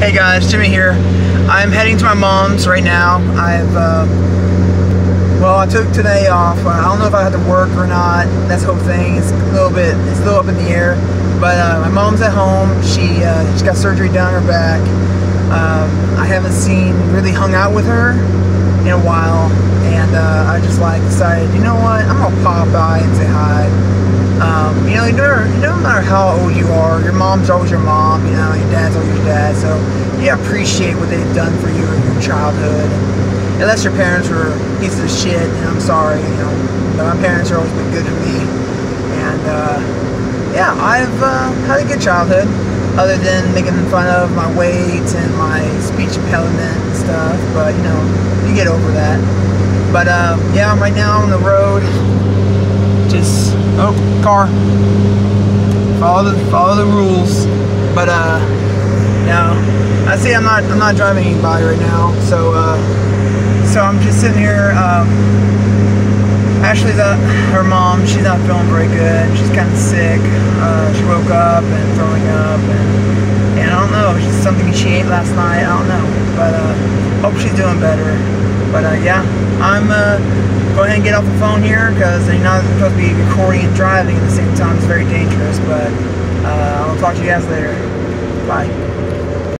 Hey guys, Jimmy here. I'm heading to my mom's right now. I've, uh, well, I took today off. I don't know if I had to work or not. That's the whole thing. It's a little bit, it's a little up in the air. But uh, my mom's at home. She, uh, she got surgery done her back. Um, I haven't seen, really hung out with her in a while. And uh, I just like decided, you know what, I'm gonna Know, no matter how old you are, your mom's always your mom, you know, your dad's always your dad, so you appreciate what they've done for you in your childhood. And unless your parents were pieces of shit, and I'm sorry, you know, but my parents have always been good to me. And, uh, yeah, I've uh, had a good childhood, other than making fun of my weight and my speech impediment and stuff, but, you know, you get over that. But, uh, yeah, I'm right now on the road, just car. Follow the follow the rules. But uh now I see I'm not I'm not driving anybody right now. So uh so I'm just sitting here um Ashley's uh, her mom she's not feeling very good. She's kind of sick. Uh, she woke up and throwing up and and I don't know it's just something she ate last night. I don't know but uh hope she's doing better but uh yeah I'm uh go ahead and get off the phone here because you're not supposed to be recording and driving at the same time. It's very dangerous, but uh, I'll talk to you guys later. Bye.